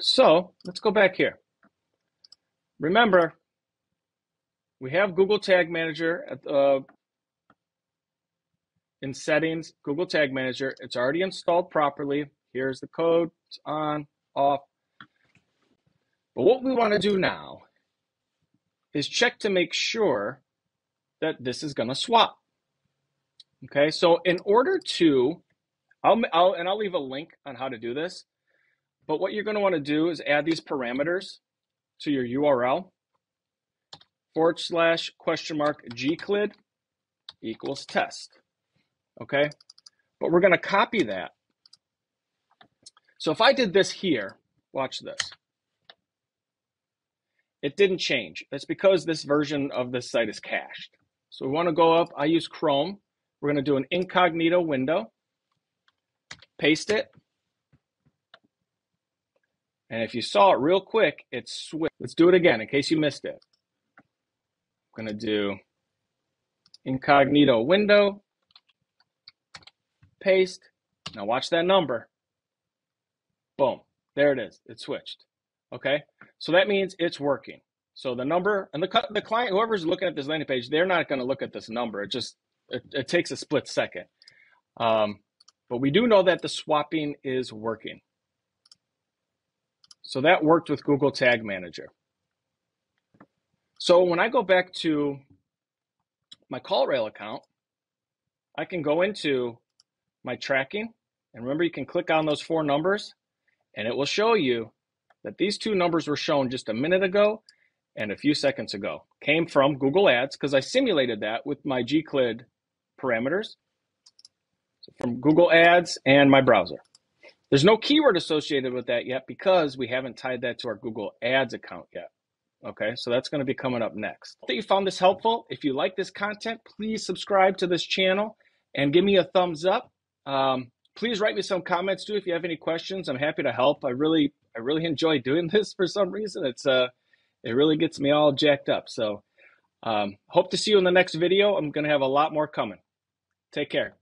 So let's go back here. Remember, we have Google Tag Manager at, uh, in settings, Google Tag Manager. It's already installed properly. Here's the code. It's on, off. But what we want to do now is check to make sure that this is going to swap. Okay, so in order to, I'll, I'll, and I'll leave a link on how to do this, but what you're going to want to do is add these parameters to your URL forward slash question mark gclid equals test. Okay, but we're going to copy that. So if I did this here, watch this. It didn't change. That's because this version of this site is cached. So we want to go up. I use Chrome. We're going to do an incognito window, paste it. And if you saw it real quick, it's switched. Let's do it again in case you missed it. I'm going to do incognito window, paste. Now watch that number. Boom. There it is. It switched. Okay. So that means it's working. So the number and the, the client, whoever's looking at this landing page, they're not going to look at this number. It just it, it takes a split second. Um, but we do know that the swapping is working. So that worked with Google Tag Manager. So when I go back to my CallRail account, I can go into my tracking. And remember, you can click on those four numbers and it will show you that these two numbers were shown just a minute ago and a few seconds ago. Came from Google Ads because I simulated that with my gclid parameters so from Google Ads and my browser. There's no keyword associated with that yet because we haven't tied that to our Google Ads account yet. Okay, so that's going to be coming up next. Hope that you found this helpful. If you like this content, please subscribe to this channel and give me a thumbs up. Um, please write me some comments too if you have any questions. I'm happy to help. I really, I really enjoy doing this for some reason. It's uh, it really gets me all jacked up. So, um, hope to see you in the next video. I'm going to have a lot more coming. Take care.